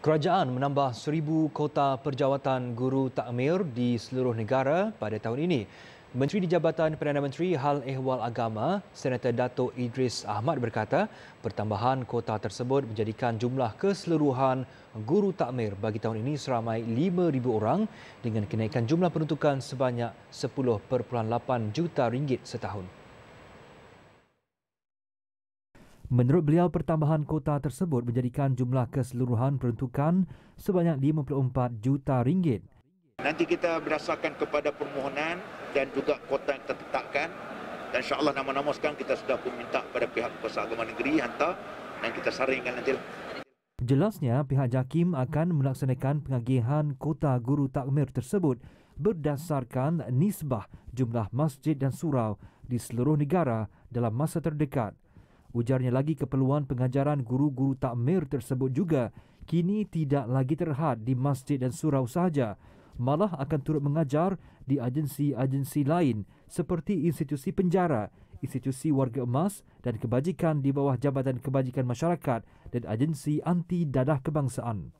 Kerajaan menambah seribu kota perjawatan guru takmir di seluruh negara pada tahun ini. Menteri di Jabatan Perdana Menteri Hal Ehwal Agama, Senator Dato' Idris Ahmad berkata, pertambahan kota tersebut menjadikan jumlah keseluruhan guru takmir bagi tahun ini seramai 5,000 orang dengan kenaikan jumlah peruntukan sebanyak 10.8 juta ringgit setahun. Menurut beliau, pertambahan kota tersebut menjadikan jumlah keseluruhan peruntukan sebanyak 54 juta ringgit. Nanti kita berdasarkan kepada permohonan dan juga kota yang kita tetapkan. Dan insyaAllah nama-nama sekarang kita sudah pun minta pada pihak Kuasa Agama Negeri hantar dan kita saringkan nanti. Jelasnya, pihak JAKIM akan melaksanakan pengagihan kota guru takmir tersebut berdasarkan nisbah jumlah masjid dan surau di seluruh negara dalam masa terdekat. Ujarnya lagi keperluan pengajaran guru-guru takmir tersebut juga kini tidak lagi terhad di masjid dan surau sahaja malah akan turut mengajar di agensi-agensi lain seperti institusi penjara, institusi warga emas dan kebajikan di bawah Jabatan Kebajikan Masyarakat dan agensi anti dadah kebangsaan.